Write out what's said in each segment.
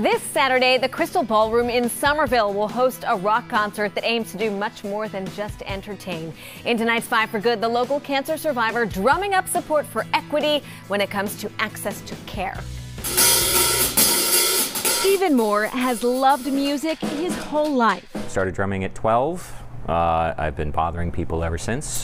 This Saturday, the Crystal Ballroom in Somerville will host a rock concert that aims to do much more than just entertain. In tonight's Five for Good, the local cancer survivor drumming up support for equity when it comes to access to care. Stephen Moore has loved music his whole life. Started drumming at 12. Uh, I've been bothering people ever since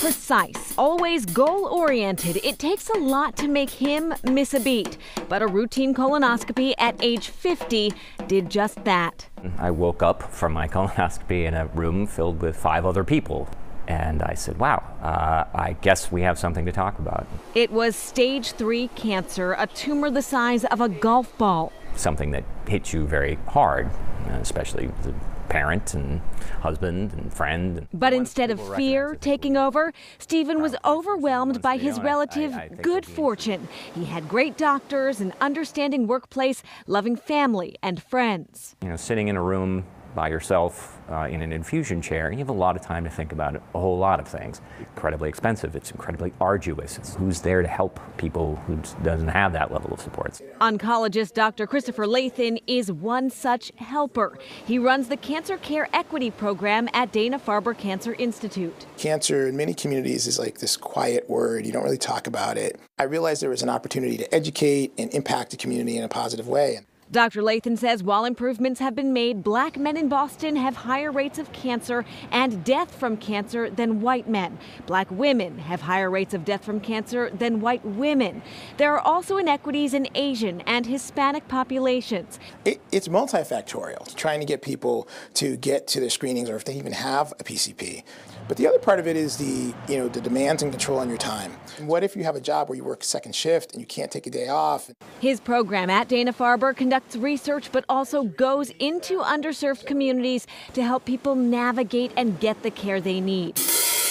precise, always goal oriented. It takes a lot to make him miss a beat. But a routine colonoscopy at age 50 did just that. I woke up from my colonoscopy in a room filled with five other people. And I said, wow, uh, I guess we have something to talk about. It was stage three cancer, a tumor the size of a golf ball. Something that hits you very hard, especially the parent and husband and friend. But instead of fear taking over, Stephen was overwhelmed by his relative good fortune. He had great doctors, an understanding workplace, loving family and friends. You know, sitting in a room by yourself uh, in an infusion chair, and you have a lot of time to think about a whole lot of things. Incredibly expensive, it's incredibly arduous. It's who's there to help people who doesn't have that level of support. Oncologist Dr. Christopher Lathan is one such helper. He runs the Cancer Care Equity Program at Dana-Farber Cancer Institute. Cancer in many communities is like this quiet word. You don't really talk about it. I realized there was an opportunity to educate and impact the community in a positive way. Dr. Lathan says while improvements have been made, black men in Boston have higher rates of cancer and death from cancer than white men. Black women have higher rates of death from cancer than white women. There are also inequities in Asian and Hispanic populations. It, it's multifactorial, trying to get people to get to their screenings or if they even have a PCP. But the other part of it is the, you know, the demands and control on your time. What if you have a job where you work second shift and you can't take a day off? His program at Dana-Farber conducts research but also goes into underserved communities to help people navigate and get the care they need.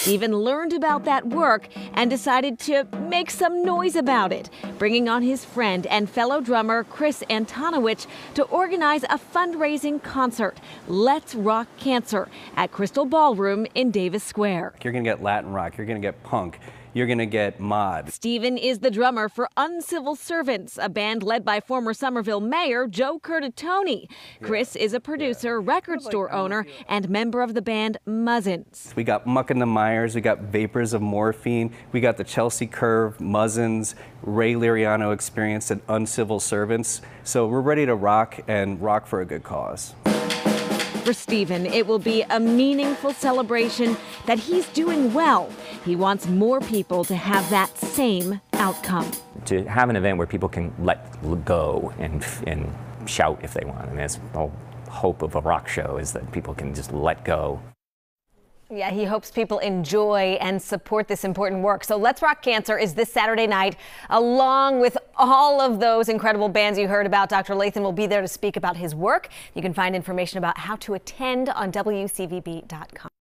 Stephen learned about that work and decided to make some noise about it, bringing on his friend and fellow drummer Chris Antonowich to organize a fundraising concert, Let's Rock Cancer, at Crystal Ballroom in Davis Square. You're going to get Latin rock, you're going to get punk, you're going to get mod. Stephen is the drummer for Uncivil Servants, a band led by former Somerville Mayor Joe Curtatone. Chris is a producer, record store owner, and member of the band Muzzins. We got Muck and the Mires, we got Vapors of Morphine, we got the Chelsea Curve, Muzzins, Ray Liriano Experience, and Uncivil Servants. So we're ready to rock and rock for a good cause. For Stephen, it will be a meaningful celebration that he's doing well. He wants more people to have that same outcome. To have an event where people can let go and, and shout if they want. And that's the whole hope of a rock show is that people can just let go. Yeah, he hopes people enjoy and support this important work. So Let's Rock Cancer is this Saturday night, along with all of those incredible bands you heard about. Dr. Lathan will be there to speak about his work. You can find information about how to attend on WCVB.com.